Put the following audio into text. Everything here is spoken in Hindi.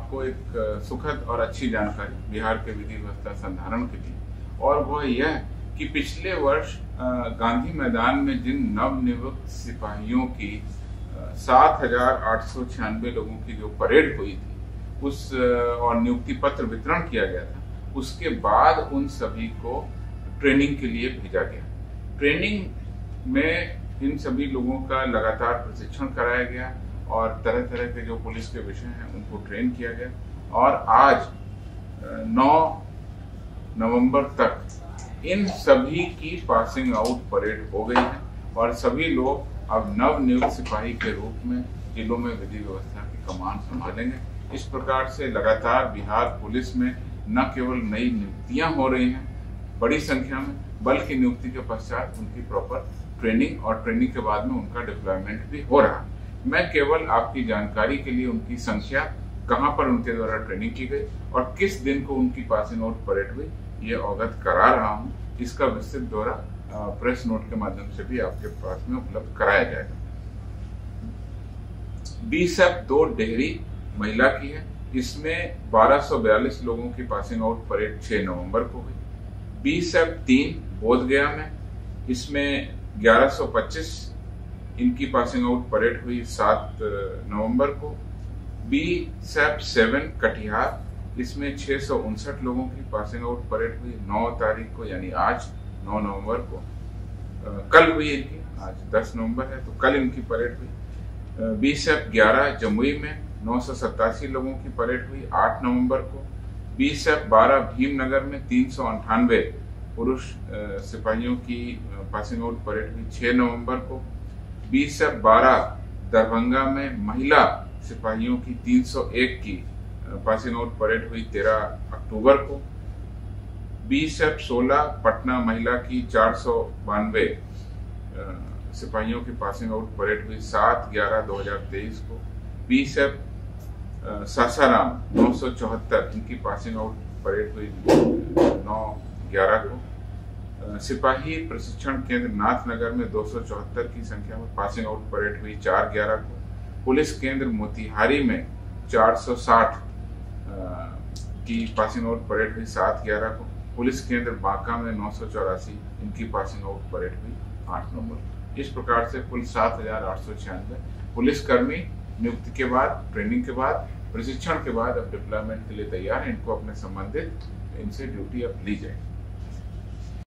आपको एक सुखद और अच्छी जानकारी बिहार के विधि व्यवस्था संधारण के लिए। और वह यह कि पिछले वर्ष गांधी मैदान में जिन नवनियुक्त सिपाहियों की सात हज़ार आठ सौ छियानवे लोगों की जो परेड हुई थी, उस और नियुक्ति पत्र वितरण किया गया था, उसके बाद उन सभी को ट्रेनिंग के लिए भेजा गया। ट्रेनिंग में इन सभी लोगों का लगातार प्रशिक्षण कराया गया और तरह तरह के जो पुलिस के विषय हैं, उनको ट्रेन किया गया। और आज 9 नवंबर तक इन सभी की पासिंग आउट परेड हो गई है और सभी लोग अब नव नियुक्त सिपाही के रूप में जिलों में विधि व्यवस्था की कमान संभालेंगे। इस प्रकार से लगातार बिहार पुलिस में न केवल नई नियुक्तियाँ हो रही हैं बड़ी संख्या में, बल्कि नियुक्ति के पश्चात उनकी प्रॉपर ट्रेनिंग और ट्रेनिंग के बाद में उनका डिप्लॉयमेंट भी हो रहा मैं केवल आपकी जानकारी के लिए उनकी संख्या, कहाँ पर उनके द्वारा ट्रेनिंग की गई और किस दिन को उनकी पासिंग आउट परेड हुई, ये अवगत करा रहा हूँ। इसका विस्तृत दौरा प्रेस नोट के माध्यम से भी आपके पास में उपलब्ध कराया जाएगा। बीसएफ दो डेहरी महिला की है। इसमें 1242 लोगों की पासिंग आउट परेड 6 नवंबर को हुई। बीसएफ तीन बोधगया में। इसमें 1125 इनकी पासिंग आउट परेड हुई सात नवंबर को। बी सैप सेवन कटिहार, इसमें छह सौ उनसठ लोगों की पासिंग आउट परेड हुई 9 तारीख को, यानी आज 9 नवंबर को। कल हुई इनकी, आज 10 नवंबर है तो कल इनकी परेड हुई। बी सैप ग्यारह, जमुई में नौ सौ सतासी लोगों की परेड हुई 8 नवंबर को। बी सैप बारह, भीमनगर में तीन सौ अंठानवे पुरुष सिपाहियों की पासिंग आउट परेड हुई 6 नवंबर को। बीस से बारह दरभंगा में महिला सिपाहियों की 301 की पासिंग आउट परेड हुई 13 अक्टूबर को। बीस से सोलह पटना महिला की चार सौ बानवे सिपाहियों की पासिंग आउट परेड हुई सात ग्यारह दो हज़ार तेईस को। बीस से सासाराम नौ सौ चौहत्तर, इनकी पासिंग आउट परेड हुई नौ ग्यारह को। सिपाही प्रशिक्षण केंद्र नाथनगर में दो सौ चौहत्तर की संख्या में पासिंग आउट परेड हुई चार ग्यारह को। पुलिस केंद्र मोतिहारी में 460 की पासिंग आउट परेड हुई सात ग्यारह को। पुलिस केंद्र बांका में नौ सौ चौरासी, इनकी पासिंग आउट परेड हुई आठ नंबर इस प्रकार से कुल सात हज़ार आठ सौ छियानवे। पुलिस कर्मी नियुक्ति के बाद ट्रेनिंग के बाद, प्रशिक्षण के बाद अब डिप्लॉयमेंट के लिए तैयार है। इनको अपने संबंधित इनसे ड्यूटी अब ली जाएगी।